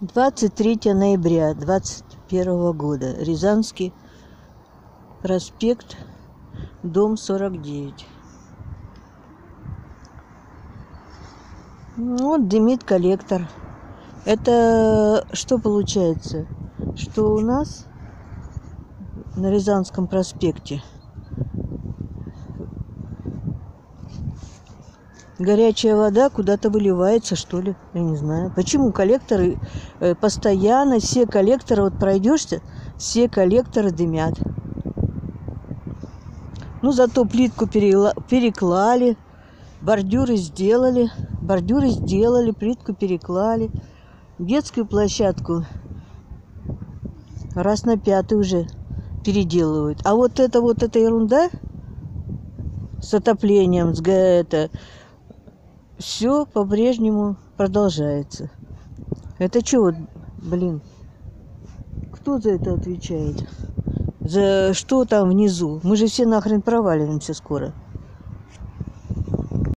23 ноября 2021 года. Рязанский проспект, дом 49. Ну, Вот дымит коллектор. Это что получается? Что у нас на Рязанском проспекте горячая вода куда-то выливается, что ли, я не знаю. Почему коллекторы э, постоянно, все коллекторы, вот пройдешься, все коллекторы дымят. Ну, зато плитку переклали, бордюры сделали, бордюры сделали, плитку переклали. Детскую площадку раз на пятый уже переделывают. А вот это вот эта ерунда с отоплением, с это, все по-прежнему продолжается. Это что вот, блин, кто за это отвечает? За что там внизу? Мы же все нахрен проваливаемся скоро.